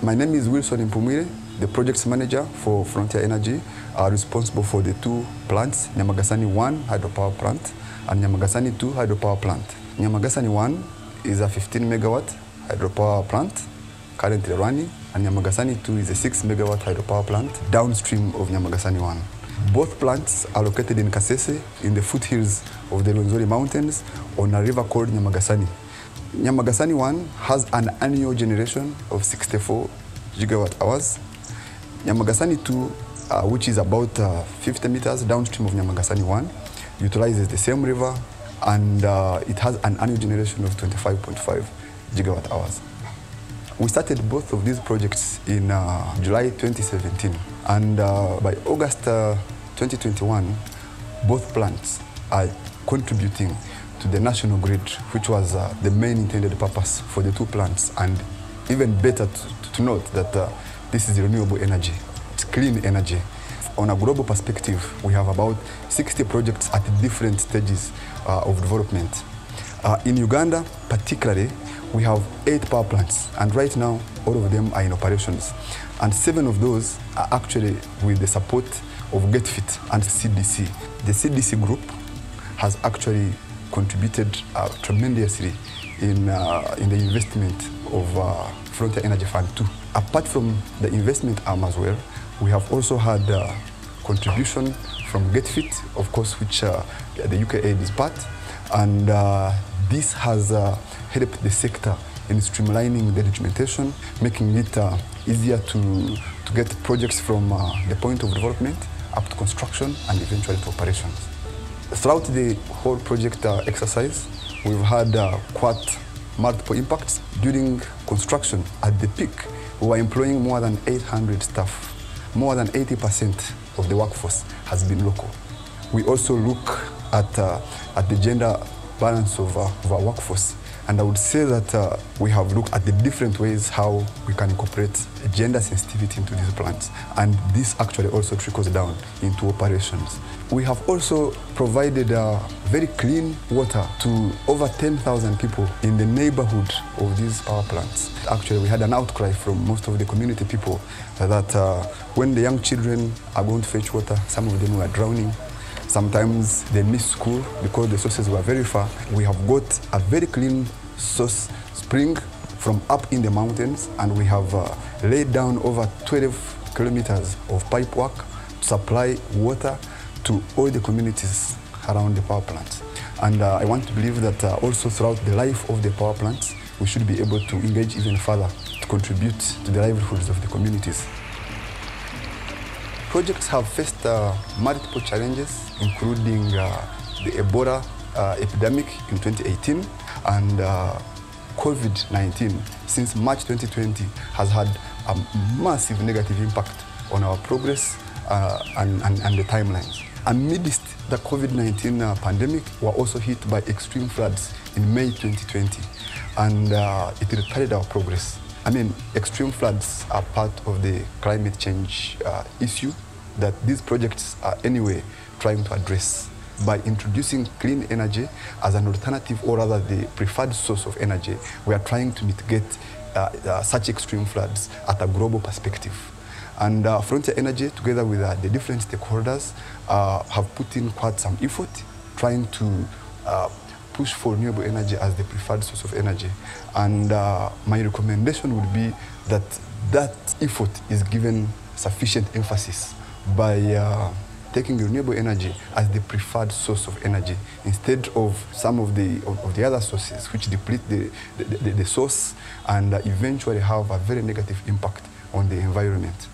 My name is Wilson Impumire, the projects manager for Frontier Energy, are responsible for the two plants, Nyamagasani 1 hydropower plant and Nyamagasani 2 hydropower plant. Nyamagasani 1 is a 15 megawatt hydropower plant currently running, and Nyamagasani 2 is a 6 megawatt hydropower plant downstream of Nyamagasani 1. Both plants are located in Kasese in the foothills of the Lonzori Mountains on a river called Nyamagasani. Nyamagasani 1 has an annual generation of 64 gigawatt hours. Nyamagasani 2, uh, which is about uh, 50 meters downstream of Nyamagasani 1, utilizes the same river and uh, it has an annual generation of 25.5 gigawatt hours. We started both of these projects in uh, July 2017 and uh, by August uh, 2021, both plants are contributing to the national grid, which was uh, the main intended purpose for the two plants. And even better to, to note that uh, this is renewable energy, it's clean energy. On a global perspective, we have about 60 projects at different stages uh, of development. Uh, in Uganda, particularly, we have eight power plants, and right now, all of them are in operations. And seven of those are actually with the support of GetFit and CDC. The CDC group has actually contributed uh, tremendously in, uh, in the investment of uh, Frontier Energy Fund 2. Apart from the investment arm as well, we have also had uh, contribution from GetFit, of course, which uh, the UK aid is part, and uh, this has uh, helped the sector in streamlining the documentation, making it uh, easier to, to get projects from the point of development up to construction and eventually to operations. Throughout the whole project uh, exercise, we've had uh, quite multiple impacts. During construction, at the peak, we were employing more than 800 staff. More than 80% of the workforce has been local. We also look at, uh, at the gender balance of, uh, of our workforce. And I would say that uh, we have looked at the different ways how we can incorporate gender sensitivity into these plants. And this actually also trickles down into operations. We have also provided uh, very clean water to over 10,000 people in the neighborhood of these power plants. Actually, we had an outcry from most of the community people that uh, when the young children are going to fetch water, some of them were drowning, Sometimes they miss school because the sources were very far. We have got a very clean source spring from up in the mountains and we have uh, laid down over 12 kilometers of pipe work to supply water to all the communities around the power plant. And uh, I want to believe that uh, also throughout the life of the power plant, we should be able to engage even further to contribute to the livelihoods of the communities. Projects have faced uh, multiple challenges, including uh, the Ebola uh, epidemic in 2018 and uh, COVID-19 since March 2020 has had a massive negative impact on our progress and, and, and the timelines. Amidst the COVID-19 uh, pandemic, we were also hit by extreme floods in May 2020 and uh, it retarded our progress. I mean, extreme floods are part of the climate change uh, issue that these projects are anyway trying to address by introducing clean energy as an alternative or rather the preferred source of energy. We are trying to mitigate uh, uh, such extreme floods at a global perspective. And uh, Frontier Energy, together with uh, the different stakeholders, uh, have put in quite some effort trying to uh, push for renewable energy as the preferred source of energy. And uh, my recommendation would be that that effort is given sufficient emphasis by uh, taking renewable energy as the preferred source of energy instead of some of the, of, of the other sources which deplete the, the, the, the source and eventually have a very negative impact on the environment.